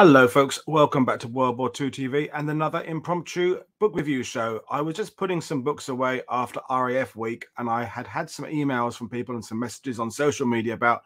Hello, folks. Welcome back to World War II TV and another impromptu book review show. I was just putting some books away after RAF week, and I had had some emails from people and some messages on social media about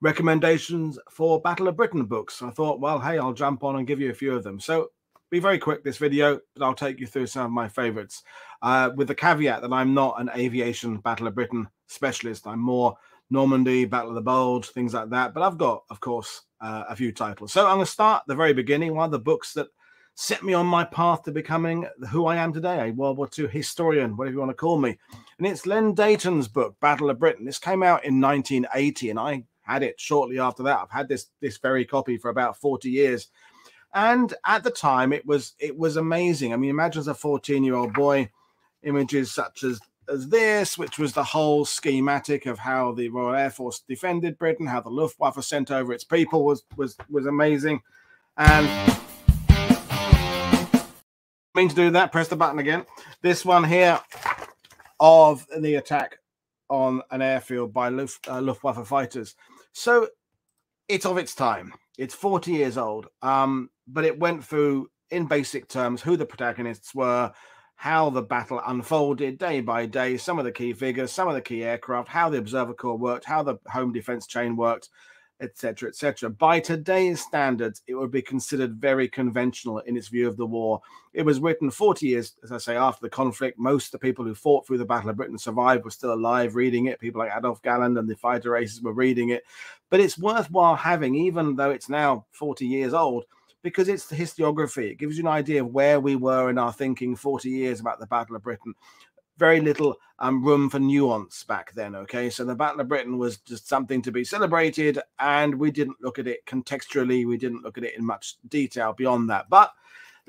recommendations for Battle of Britain books. I thought, well, hey, I'll jump on and give you a few of them. So, be very quick this video, but I'll take you through some of my favorites, uh, with the caveat that I'm not an aviation Battle of Britain specialist. I'm more Normandy, Battle of the Bulge, things like that. But I've got, of course, uh, a few titles. So I'm going to start the very beginning. One of the books that set me on my path to becoming who I am today, a World War II historian, whatever you want to call me. And it's Len Deighton's book, Battle of Britain. This came out in 1980, and I had it shortly after that. I've had this this very copy for about 40 years. And at the time, it was it was amazing. I mean, imagine as a 14 year old boy, images such as as this, which was the whole schematic of how the Royal Air Force defended Britain, how the Luftwaffe sent over its people was was was amazing. And mean to do that, press the button again. This one here of the attack on an airfield by Luft, uh, Luftwaffe fighters. So it's of its time. It's 40 years old. Um, but it went through in basic terms who the protagonists were, how the battle unfolded day by day, some of the key figures, some of the key aircraft, how the observer corps worked, how the home defense chain worked, etc., etc. By today's standards, it would be considered very conventional in its view of the war. It was written 40 years, as I say, after the conflict. Most of the people who fought through the Battle of Britain survived were still alive reading it. People like Adolf Galland and the fighter aces were reading it. But it's worthwhile having, even though it's now 40 years old, because it's the historiography. It gives you an idea of where we were in our thinking 40 years about the Battle of Britain. Very little um, room for nuance back then. Okay, so the Battle of Britain was just something to be celebrated, and we didn't look at it contextually. We didn't look at it in much detail beyond that. But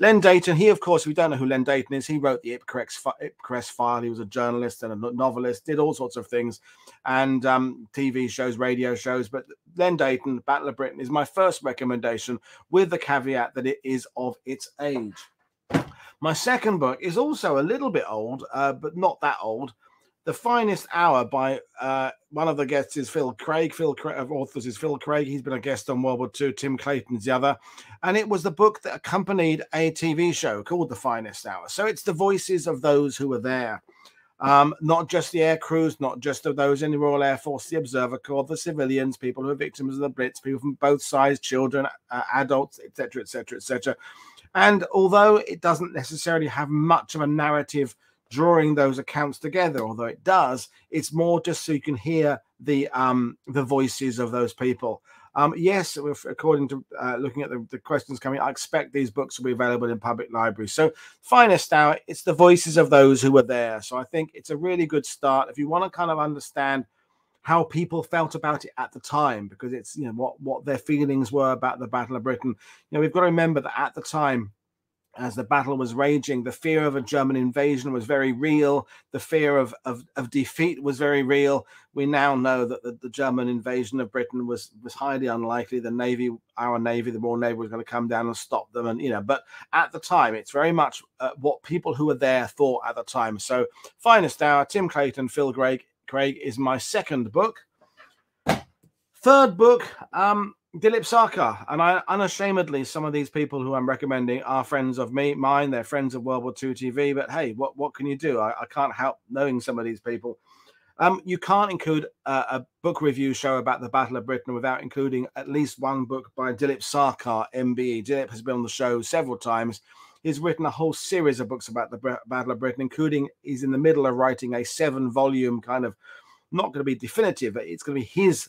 Len Deighton, he, of course, we don't know who Len Deighton is. He wrote the Ipcress, file. He was a journalist and a novelist, did all sorts of things, and um, TV shows, radio shows. But Len Deighton, Battle of Britain, is my first recommendation with the caveat that it is of its age. My second book is also a little bit old, uh, but not that old. The Finest Hour by uh, one of the guests is Phil Craig. Phil Craig, of authors is Phil Craig. He's been a guest on World War II. Tim Clayton's the other. And it was the book that accompanied a TV show called The Finest Hour. So it's the voices of those who were there. Um, not just the air crews, not just of those in the Royal Air Force, the Observer Corps, the civilians, people who are victims of the Blitz, people from both sides, children, uh, adults, etc., etc., etc. And although it doesn't necessarily have much of a narrative drawing those accounts together although it does it's more just so you can hear the um the voices of those people. Um yes according to uh, looking at the, the questions coming i expect these books will be available in public libraries. So finest hour it's the voices of those who were there. So i think it's a really good start if you want to kind of understand how people felt about it at the time because it's you know what what their feelings were about the battle of britain. You know we've got to remember that at the time as the battle was raging, the fear of a German invasion was very real. The fear of, of, of defeat was very real. We now know that the, the, German invasion of Britain was, was highly unlikely. The Navy, our Navy, the Royal Navy was going to come down and stop them. And, you know, but at the time, it's very much uh, what people who were there thought at the time. So, Finest Hour, Tim Clayton, Phil Craig, Craig is my second book. Third book, um, Dilip Sarkar, and I unashamedly, some of these people who I'm recommending are friends of me, mine. They're friends of World War II TV. But hey, what what can you do? I, I can't help knowing some of these people. Um, you can't include a, a, book review show about the Battle of Britain without including at least one book by Dilip Sarkar, MBE. Dilip has been on the show several times. He's written a whole series of books about the Battle of Britain, including he's in the middle of writing a seven-volume kind of not going to be definitive. But it's going to be his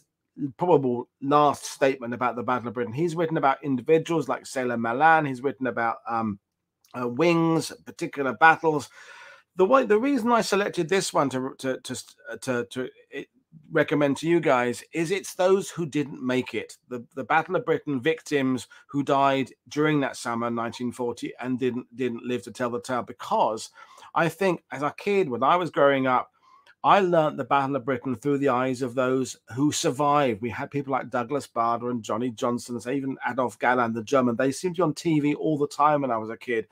probable last statement about the Battle of Britain. He's written about individuals like Sailor Malan. He's written about um, uh, wings, particular battles. The way, the reason I selected this one to to to uh, to, to it, recommend to you guys is it's those who didn't make it the the battle of britain victims who died during that summer 1940 and didn't didn't live to tell the tale because i think as a kid when i was growing up I learnt the Battle of Britain through the eyes of those who survived. We had people like Douglas Bader and Johnny Johnson, and even Adolf Galland, the German. They seemed to be on TV all the time when I was a kid.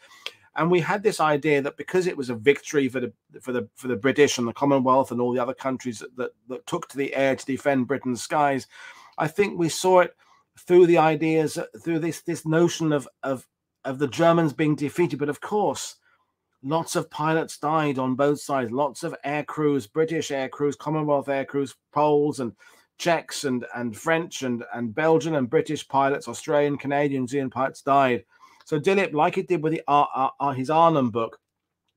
And we had this idea that because it was a victory for the for the for the British and the Commonwealth and all the other countries that, that, that took to the air to defend Britain's skies, I think we saw it through the ideas, through this this notion of of of the Germans being defeated. But of course, lots of pilots died on both sides. Lots of air crews, British air crews, Commonwealth air crews, Poles and Czechs and and French and and Belgian and British pilots, Australian, Canadian, New Zealand pilots died. So Dilip, like it did with the uh, uh, his Arnhem book,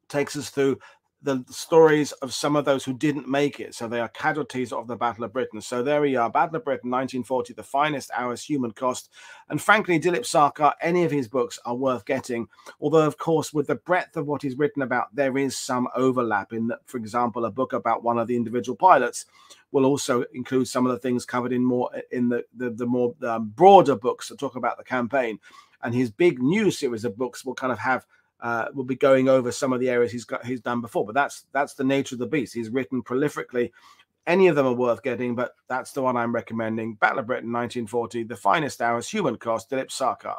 takes us through the stories of some of those who didn't make it. So they are casualties of the Battle of Britain. So there we are, Battle of Britain, 1940, the finest hours, human cost. And frankly, Dilip Sarkar, any of his books are worth getting. Although, of course, with the breadth of what he's written about, there is some overlap in that, for example, a book about one of the individual pilots will also include some of the things covered in more in the the, the more um, broader books that talk about the campaign. And his big new series of books will kind of have uh, will be going over some of the areas he's got he's done before. But that's that's the nature of the beast. He's written prolifically. Any of them are worth getting, but that's the one I'm recommending. Battle of Britain, 1940, The Finest Hours, Human Cost, Dilip Sarkar.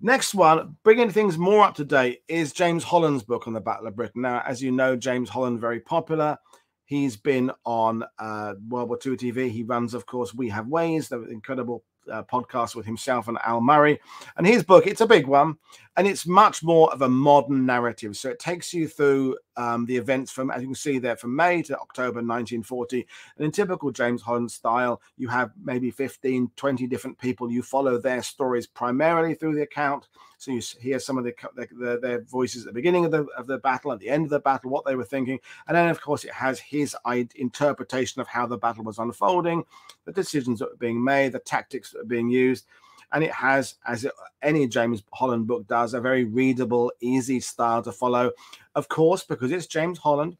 Next one, bringing things more up to date, is James Holland's book on the Battle of Britain. Now, as you know, James Holland very popular. He's been on uh, World War II TV. He runs, of course, We Have Ways, the incredible uh, podcast with himself and Al Murray. And his book, it's a big one, and it's much more of a modern narrative. So it takes you through um, the events from, as you can see there, from May to October 1940. And in typical James Holland style, you have maybe 15, 20 different people. You follow their stories primarily through the account. So you hear some of the, the, their voices at the beginning of the of the battle, at the end of the battle, what they were thinking, and then of course it has his interpretation of how the battle was unfolding, the decisions that were being made, the tactics that were being used, and it has, as it, any James Holland book does, a very readable, easy style to follow. Of course, because it's James Holland,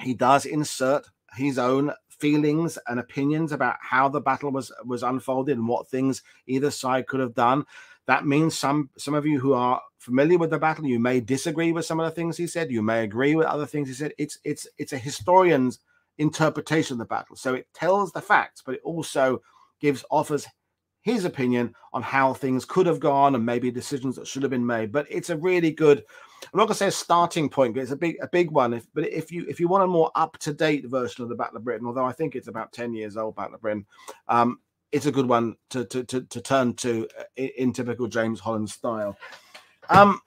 he does insert his own feelings and opinions about how the battle was was unfolded and what things either side could have done. That means some some of you who are familiar with the battle, you may disagree with some of the things he said. You may agree with other things he said. It's it's it's a historian's interpretation of the battle. So it tells the facts, but it also gives offers his opinion on how things could have gone and maybe decisions that should have been made. But it's a really good. I'm not to say a starting point, but it's a big a big one. If, but if you if you want a more up to date version of the Battle of Britain, although I think it's about ten years old, Battle of Britain, um, it's a good one to to to, to turn to uh, in, in, typical James Holland style. Um,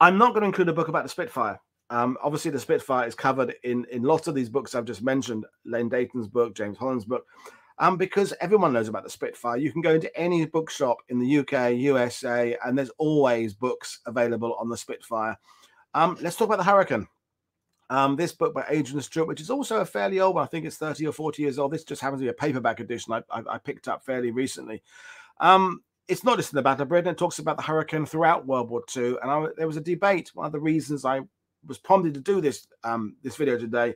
I'm not going to include a book about the Spitfire. Um, obviously, the Spitfire is covered in in lots of these books I've just mentioned. Len Deighton's book, James Holland's book, um, because everyone knows about the Spitfire. You can go into any bookshop in the UK, USA, and there's always books available on the Spitfire. Um, let's talk about the Hurricane. Um, this book by Adrian Stewart, which is also a fairly old one, I think it's 30 or 40 years old. This just happens to be a paperback edition I, I, I picked up fairly recently. Um, it's not just in the Battle of Britain, it talks about the hurricane throughout World War II. And I, there was a debate. One of the reasons I was prompted to do this um, this video today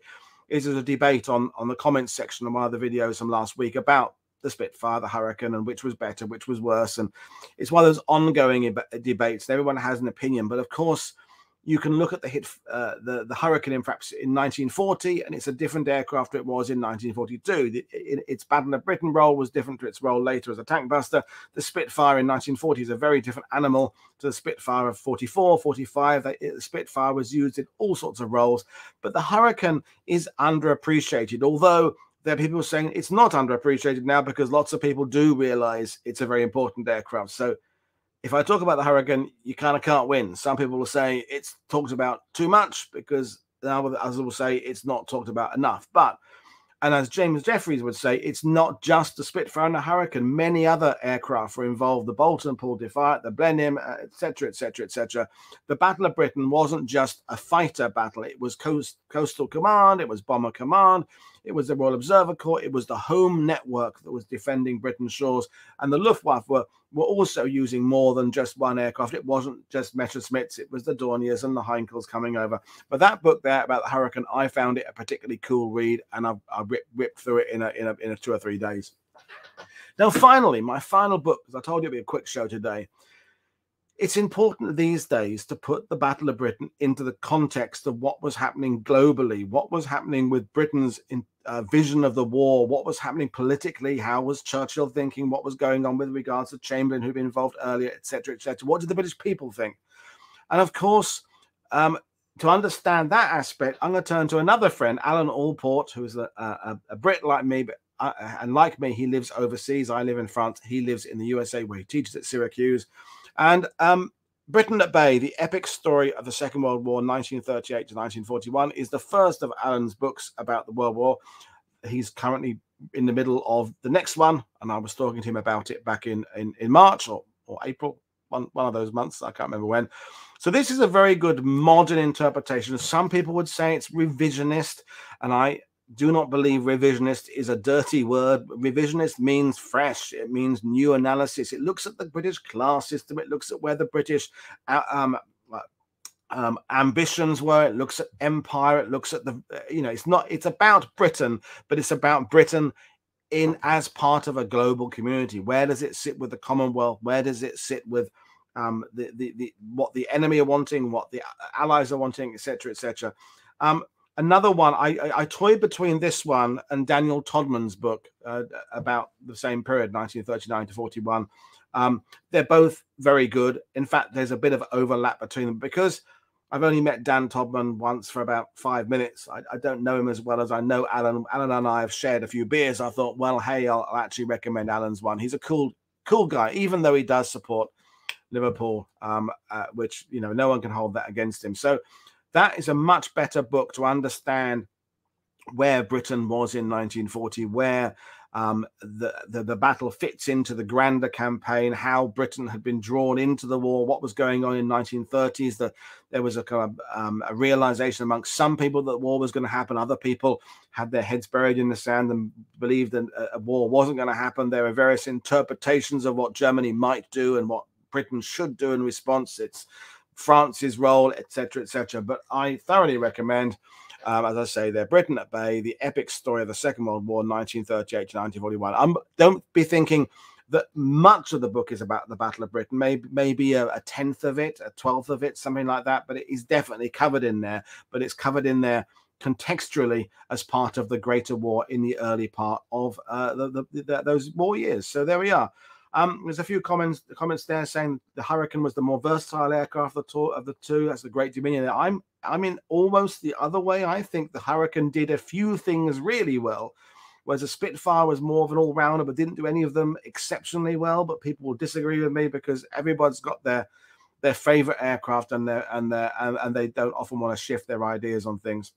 is there's a debate on, on the comments section of one of the videos from last week about the Spitfire, the Hurricane, and which was better, which was worse. And it's one of those ongoing debates. Everyone has an opinion. But of course, you can look at the hit, uh, the the Hurricane, in fact, in 1940, and it's a different aircraft it was in 1942. The, it, its Battle of Britain role was different to its role later as a tank buster. The Spitfire in 1940 is a very different animal to the Spitfire of 44, 45. The, the Spitfire was used in all sorts of roles, but the Hurricane is underappreciated, although there are people saying it's not underappreciated now because lots of people do realize it's a very important aircraft. So if I talk about the Hurricane, you kind of can't win. Some people will say it's talked about too much because others will say it's not talked about enough. But and as James Jeffries would say, it's not just the Spitfire and the Hurricane. Many other aircraft were involved: the Boulton Paul Defiant, the Blenheim, etc., etc., etc. The Battle of Britain wasn't just a fighter battle; it was coast, coastal command, it was bomber command, it was the Royal Observer Corps, it was the home network that was defending Britain's shores, and the Luftwaffe were, were also using more than just one aircraft. It wasn't just Messerschmitts; it was the Dorniers and the Heinkels coming over. But that book there about the Hurricane, I found it a particularly cool read, and I've, I've ripped, ripped through it in a, in a in a two or three days. Now, finally, my final book, because I told you it'd be a quick show today, it's important these days to put the Battle of Britain into the context of what was happening globally, what was happening with Britain's in, uh, vision of the war, what was happening politically, how was Churchill thinking, what was going on with regards to Chamberlain, who'd been involved earlier, etc., etc. What did the British people think? And of course, um, to understand that aspect, I'm going to turn to another friend, Alan Allport, who is a, a, a Brit like me, but uh, and like me, he lives overseas. I live in France. He lives in the USA, where he teaches at Syracuse. And um, Britain at Bay, the epic story of the Second World War, 1938 to 1941, is the first of Alan's books about the World War. He's currently in the middle of the next one, and I was talking to him about it back in in, in March or, or April, one, one of those months. I can't remember when. So this is a very good modern interpretation. Some people would say it's revisionist, and I do not believe revisionist is a dirty word. Revisionist means fresh. It means new analysis. It looks at the British class system. It looks at where the British uh, um, uh, um, ambitions were. It looks at empire. It looks at the, uh, you know, it's not, it's about Britain, but it's about Britain in as part of a global community. Where does it sit with the Commonwealth? Where does it sit with um, the, the, the what the enemy are wanting, what the allies are wanting, etc., etc. Um, another one, I, I, I toyed between this one and Daniel Todman's book uh, about the same period, 1939 to 41. Um, they're both very good. In fact, there's a bit of overlap between them because I've only met Dan Todman once for about five minutes. I, I, don't know him as well as I know Alan. Alan and I have shared a few beers. I thought, well, hey, I'll, I'll actually recommend Alan's one. He's a cool, cool guy, even though he does support Liverpool, um, uh, which you know no one can hold that against him. So that is a much better book to understand where Britain was in 1940, where um, the, the, the battle fits into the grander campaign, how Britain had been drawn into the war, what was going on in 1930s. That there was a kind of um, a realization amongst some people that war was going to happen. Other people had their heads buried in the sand and believed that a, a war wasn't going to happen. There were various interpretations of what Germany might do and what Britain should do in response. It's France's role, etc., etc. But I thoroughly recommend, um, as I say, there, Britain at Bay, the epic story of the Second World War, 1938 to 1941. Um, don't be thinking that much of the book is about the Battle of Britain, maybe maybe a, a, tenth of it, a twelfth of it, something like that. But it is definitely covered in there. But it's covered in there contextually as part of the Greater War in the early part of uh, the, the, the, those war years. So there we are. Um, there's a few comments comments there saying the Hurricane was the more versatile aircraft of the, two, of the two. That's the Great Dominion. I'm I'm in almost the other way. I think the Hurricane did a few things really well, whereas the Spitfire was more of an all rounder, but didn't do any of them exceptionally well. But people will disagree with me because everybody's got their their favorite aircraft and their and their and, and they don't often want to shift their ideas on things.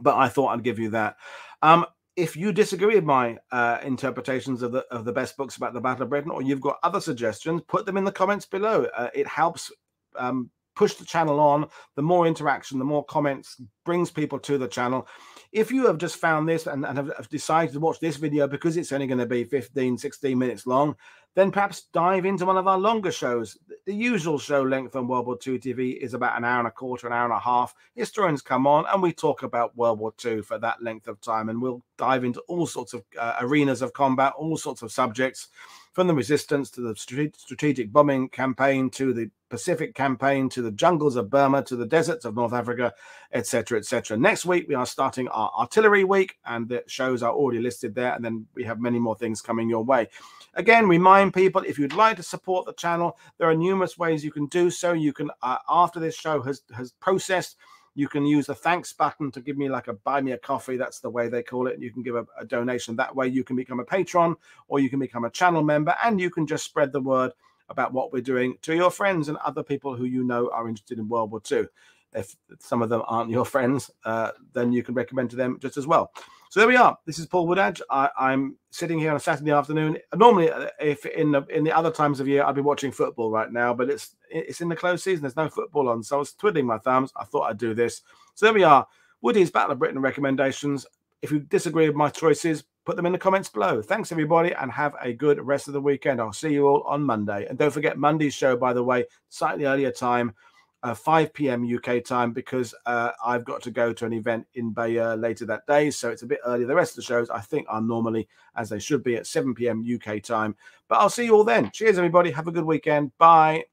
But I thought I'd give you that. Um, if you disagree with my uh, interpretations of the of the best books about the Battle of Britain, or you've got other suggestions, put them in the comments below. Uh, it helps um, push the channel on. The more interaction, the more comments brings people to the channel. If you have just found this and, and have, decided to watch this video because it's only going to be 15, 16 minutes long, then perhaps dive into one of our longer shows. The usual show length on World War II TV is about an hour and a quarter, an hour and a half. Historians come on and we talk about World War II for that length of time, and we'll dive into all sorts of uh, arenas of combat, all sorts of subjects, from the resistance to the strategic bombing campaign to the Pacific campaign to the jungles of Burma to the deserts of North Africa, etc., etc. Next week we are starting our artillery week, and the shows are already listed there, and then we have many more things coming your way. Again, remind people if you'd like to support the channel, there are numerous ways you can do so. You can, uh, after this show has has processed, you can use the thanks button to give me like a buy me a coffee. That's the way they call it. And you can give a, a donation that way. You can become a patron or you can become a channel member, and you can just spread the word about what we're doing to your friends and other people who you know are interested in World War II. If some of them aren't your friends, uh, then you can recommend to them just as well. So there we are. This is Paul Woodadge. I, am sitting here on a Saturday afternoon. Normally, uh, if in the in the other times of year, I'd be watching football right now, but it's it's in the close season. There's no football on, so I was twiddling my thumbs. I thought I'd do this. So there we are. Woody's Battle of Britain recommendations. If you disagree with my choices, put them in the comments below. Thanks everybody, and have a good rest of the weekend. I'll see you all on Monday. And don't forget Monday's show, by the way, slightly earlier time uh, 5 p.m. UK time because uh, I've got to go to an event in Bayeux later that day. So it's a bit earlier. The rest of the shows, I think, are normally as they should be at 7 p.m. UK time. But I'll see you all then. Cheers, everybody. Have a good weekend. Bye.